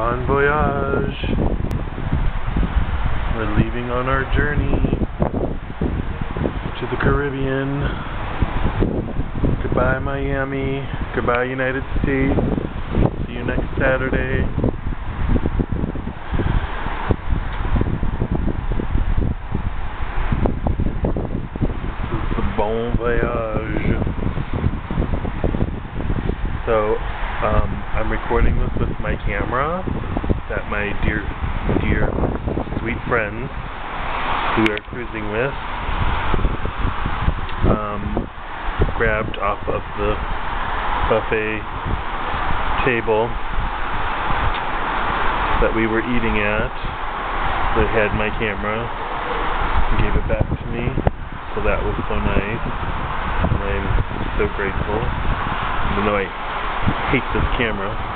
Bon voyage. We're leaving on our journey to the Caribbean. Goodbye, Miami. Goodbye, United States. See you next Saturday. This is the Bon Voyage. So, um, I'm recording this with my camera that my dear, dear, sweet friends who we are cruising with um, grabbed off of the buffet table that we were eating at. They had my camera and gave it back to me, so that was so nice, and I'm so grateful. Even though I hate this camera.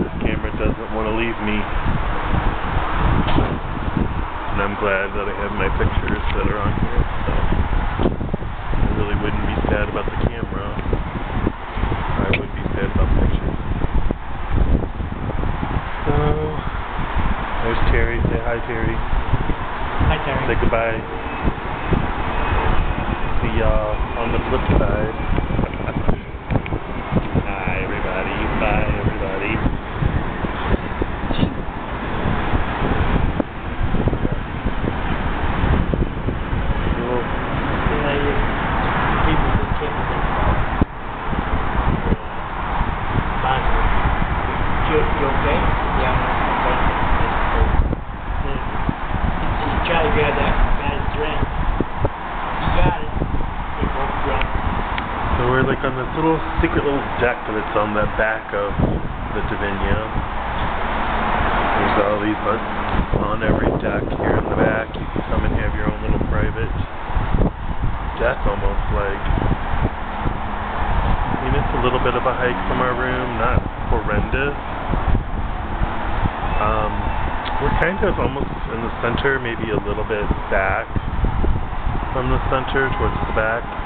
This camera doesn't want to leave me. And I'm glad that I have my pictures that are on here, so I really wouldn't be sad about the camera. I would be sad about the pictures. So, there's Terry. Say hi, Terry. Hi, Terry. Say goodbye. See y'all on the flip side about E5. On this little secret little deck that's on the back of the Divina. There's all these buttons on every deck here in the back. You can come and have your own little private deck almost like. I mean it's a little bit of a hike from our room, not horrendous. Um, we're kind of almost in the center, maybe a little bit back from the center towards the back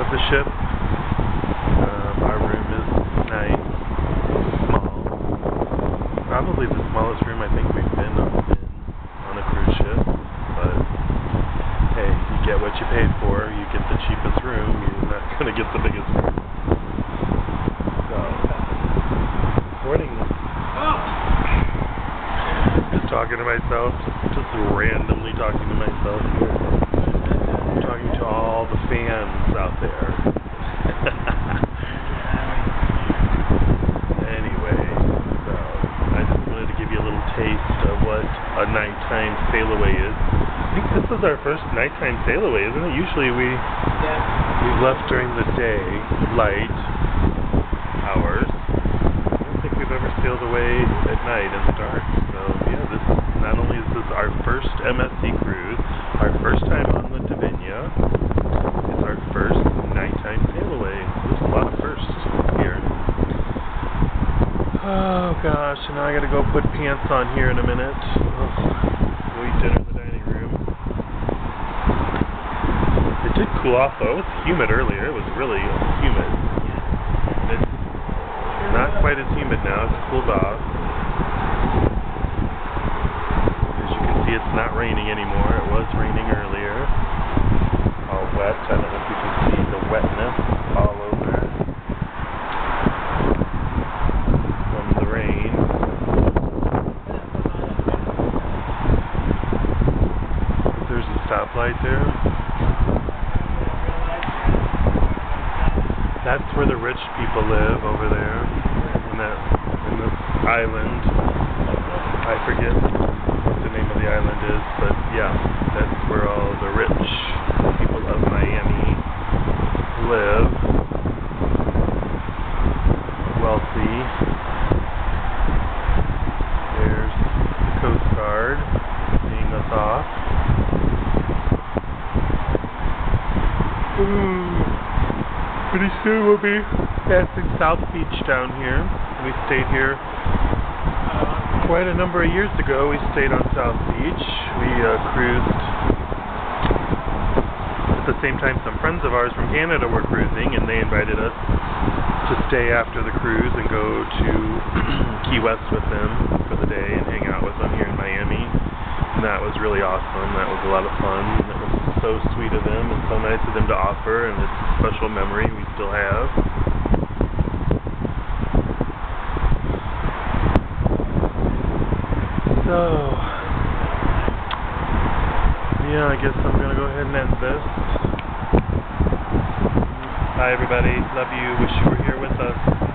of the ship. Um, our room is nice, small. Probably the smallest room I think we've been on, in on a cruise ship. But hey, you get what you paid for. You get the cheapest room. You're not gonna get the biggest room. So, recording this. Just talking to myself, just randomly talking to myself here talking to all the fans out there. anyway, so I just wanted to give you a little taste of what a nighttime sail away is. I think this is our first nighttime sail away, isn't it? Usually we Yeah. we've left during the day, light hours. I don't think we've ever sailed away at night in the dark. So yeah, this is not only is this our first MSC cruise, our first time on the Divina, it's our first nighttime sail away. There's a lot of firsts here. Oh gosh, and now I gotta go put pants on here in a minute. Ugh. Go eat dinner in the dining room. It did cool off though. It was humid earlier. It was really humid. It's not quite as humid now. It's cooled off. As you can see, it's not raining anymore. It was raining earlier. All wet. I don't know if you can see the wetness all over from the rain. There's a stoplight there. That's where the rich people live over there, in that in this island. I forget the island is, but yeah, that's where all the rich people of Miami live. Wealthy. There's the Coast Guard seeing us off. Ooh. Pretty soon we'll be passing South Beach down here. We stayed here uh, quite a number of years ago. We stayed on South Beach. We uh, cruised at the same time, some friends of ours from Canada were cruising, and they invited us to stay after the cruise and go to Key West with them for the day and hang out with them here in Miami. And that was really awesome. That was a lot of fun. It was so sweet of them and so nice of them to offer, and it's a special memory we still have. So, yeah, I guess I'm gonna go ahead and end this. Bye, everybody. Love you. Wish you were here with us.